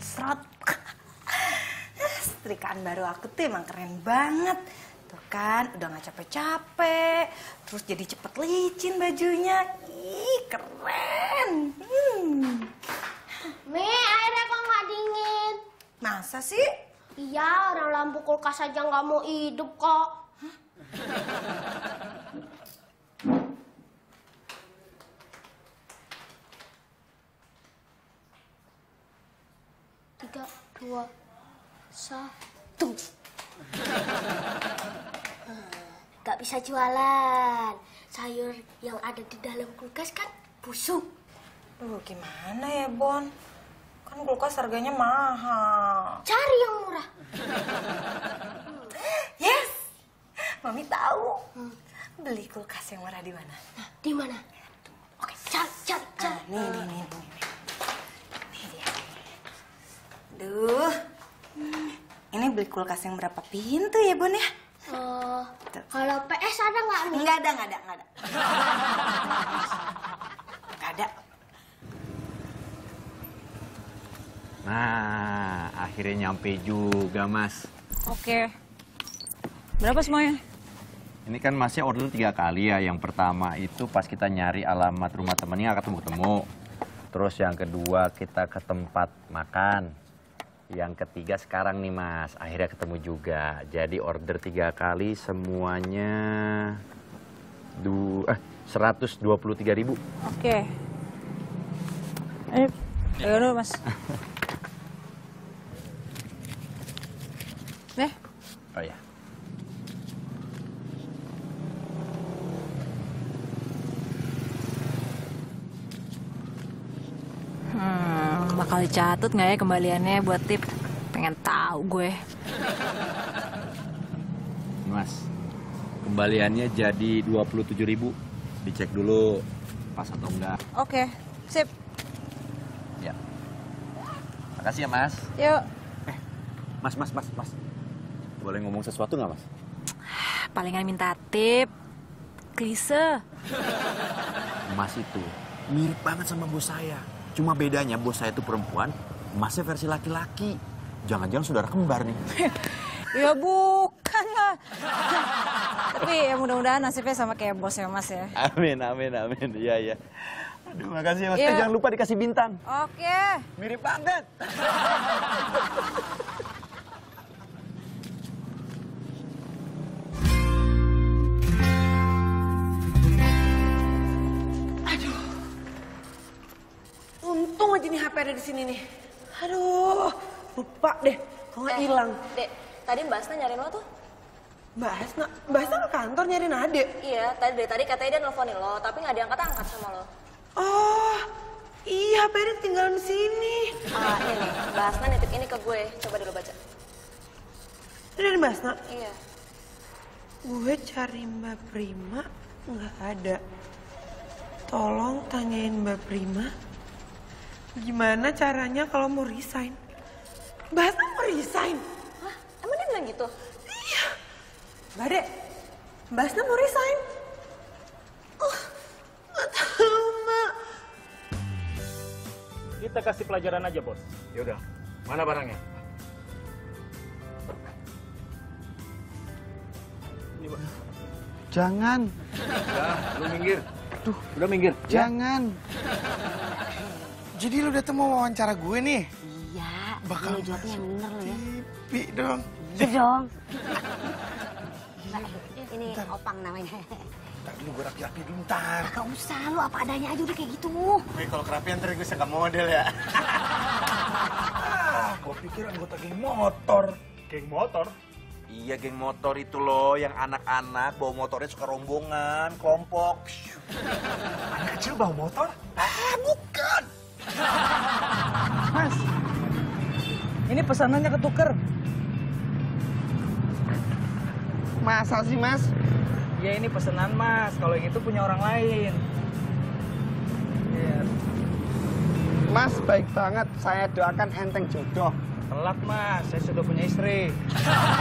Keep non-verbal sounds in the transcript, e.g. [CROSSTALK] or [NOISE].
Serot, serat [LAUGHS] setrikaan baru aku tuh emang keren banget. Tuh kan udah nggak capek-capek. Terus jadi cepet licin bajunya. Ih keren. Hmm. Mi airnya kok nggak dingin? Masa sih? Iya orang lampu kulkas aja nggak mau hidup kok. Tiga, dua, satu. Gak bisa jualan. Sayur yang ada di dalam kulkas kan busuk. Duh, gimana ya, Bon? Kan kulkas harganya mahal. Cari yang murah. [LAUGHS] Yes! Mami tahu. Beli kulkas yang murah di mana? Nah, di mana? Oke, cari, cari, Ah, cari. nih, nih, nih, nih. Nih dia. Duh. Ini beli kulkas yang berapa pintu ya, Bon ya? Eh, kalau PS ada nggak Mi? Enggak ada, enggak ada, enggak ada. Enggak ada. Nah, akhirnya nyampe juga, Mas. Oke. Berapa semuanya? Ini kan masnya order tiga kali ya. Yang pertama itu pas kita nyari alamat rumah temennya nggak ketemu-ketemu. Terus yang kedua kita ke tempat makan. Yang ketiga sekarang nih mas, akhirnya ketemu juga. Jadi order tiga kali semuanya du eh 123 ribu. Oke. Ayo, ayo dulu mas. [LAUGHS] Nih, Oh ya. Bakal dicatat nggak ya kembaliannya buat tip? Pengen tahu gue. Mas, kembaliannya jadi 27 ribu. Dicek dulu pas atau enggak. Oke, sip. Ya. Makasih ya mas. Yuk. Mas, mas, mas, mas. Boleh ngomong sesuatu nggak mas? Palingan minta tip. Klise. Mas itu mirip banget sama bos saya. Cuma bedanya bos saya itu perempuan, masnya versi laki-laki. Jangan-jangan saudara kembar nih. [LAUGHS] Ya bukan lah. Tapi ya mudah-mudahan nasibnya sama kayak bosnya mas ya. Amin, amin, amin. Iya, iya. Aduh, makasih ya mas. Iya. Eh, jangan lupa dikasih bintang. Oke. Mirip banget. [LAUGHS] Nih HP ada di sini nih. Aduh, lupa deh. Kok nggak hilang? Dek, tadi Mbak Asna nyariin lo tuh? Mbak Asna, Mbak Asna ke kantor nyariin adek. Iya, tadi dari tadi katanya dia nelfonin lo, tapi nggak diangkat-angkat sama lo. Oh, iya HP tinggal di sini. Ah, ini Mbak Asna nitip ini ke gue. Coba dulu baca. Ini dari Mbak Asna. Iya. Gue cari Mbak Prima, nggak ada. Tolong tanyain Mbak Prima, gimana caranya kalau mau resign? Mbak Asna mau resign? Hah? Emang dia bilang gitu? Iya. Mbak Dek, Mbak Asna mau resign? Oh, nggak tahu, Mak. Kita kasih pelajaran aja, Bos. Yaudah, mana barangnya? Ini, Bos. Jangan, Udah, lu minggir. Tuh, udah minggir. jangan. Jadi lu datang mau wawancara gue nih? Iya, Bakal ini jawabnya yang bener lo ya. TV dong. Iya dong. Nah, [LAUGHS] ini opang namanya. Ntar dulu gue rapi-rapi dulu ntar. Gak usah, lu apa adanya aja udah kayak gitu. Wih, kalau kerapian ntar gue suka model ya. ah, gue pikir anggota geng motor. Geng motor. Iya, geng motor itu loh, yang anak-anak bawa motornya suka rombongan, kelompok. Anak kecil bawa motor? Ah, bukan. Mas, ini pesanannya ketuker. Masa sih, Mas? Ya ini pesanan mas, kalau yang itu punya orang lain. Iya. Mas baik banget, saya doakan enteng jodoh. Telak mas, saya sudah punya istri. [LAUGHS]